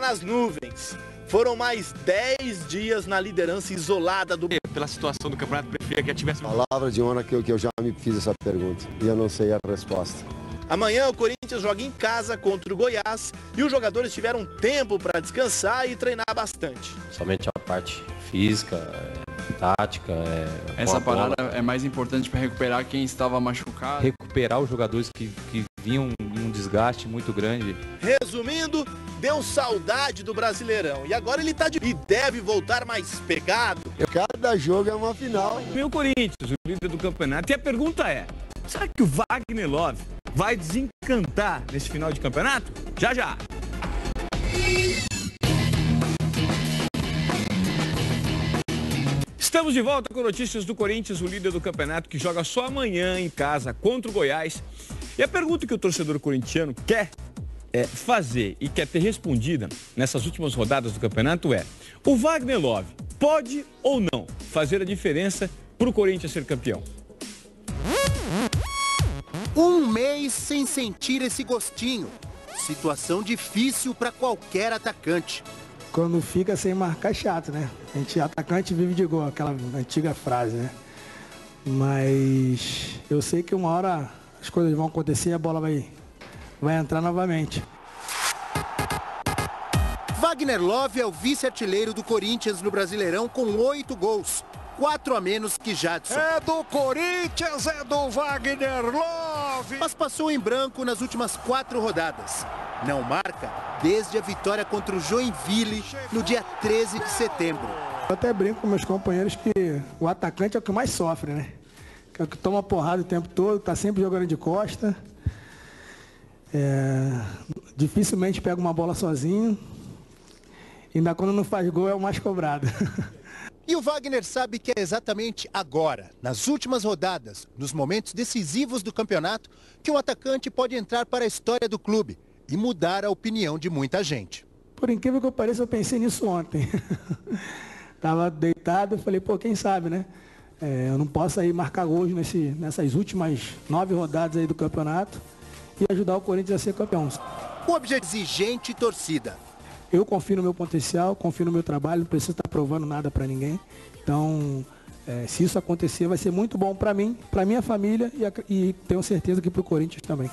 nas nuvens. Foram mais 10 dias na liderança isolada do. Pela situação do campeonato, preferia que tivesse. Palavra de honra que eu, que eu já me fiz essa pergunta e eu não sei a resposta. Amanhã o Corinthians joga em casa contra o Goiás e os jogadores tiveram tempo para descansar e treinar bastante. Somente a parte física, tática. É, Essa parada é mais importante para recuperar quem estava machucado. Recuperar os jogadores que, que vinham em um desgaste muito grande. Resumindo, deu saudade do Brasileirão e agora ele tá de e deve voltar mais pegado. Cada jogo é uma final. Meu Corinthians, o líder do campeonato. E a pergunta é: será que o Wagner Love vai desencantar nesse final de campeonato? Já já. Estamos de volta com notícias do Corinthians, o líder do campeonato que joga só amanhã em casa contra o Goiás. E a pergunta que o torcedor corintiano quer é, fazer e quer ter respondida nessas últimas rodadas do campeonato é: o Wagner Love pode ou não fazer a diferença para o Corinthians ser campeão? Um mês sem sentir esse gostinho. Situação difícil para qualquer atacante. Quando fica sem marcar é chato, né? A gente atacante vive de gol, aquela antiga frase, né? Mas eu sei que uma hora as coisas vão acontecer e a bola vai, vai entrar novamente. Wagner Love é o vice-artilheiro do Corinthians no Brasileirão com oito gols. Quatro a menos que Jadson. É do Corinthians, é do Wagner Love. Mas passou em branco nas últimas quatro rodadas. Não marca desde a vitória contra o Joinville no dia 13 de setembro. Eu até brinco com meus companheiros que o atacante é o que mais sofre, né? Que é o que toma porrada o tempo todo, tá sempre jogando de costa. É... Dificilmente pega uma bola sozinho. Ainda quando não faz gol é o mais cobrado. E o Wagner sabe que é exatamente agora, nas últimas rodadas, nos momentos decisivos do campeonato, que um atacante pode entrar para a história do clube e mudar a opinião de muita gente. Por incrível que pareça, eu pensei nisso ontem. Tava deitado e falei, pô, quem sabe, né? É, eu não posso aí marcar hoje nesse, nessas últimas nove rodadas aí do campeonato e ajudar o Corinthians a ser campeão. O objetivo exigente torcida. Eu confio no meu potencial, confio no meu trabalho, não preciso estar provando nada para ninguém. Então, é, se isso acontecer, vai ser muito bom para mim, para minha família e, e tenho certeza que para o Corinthians também.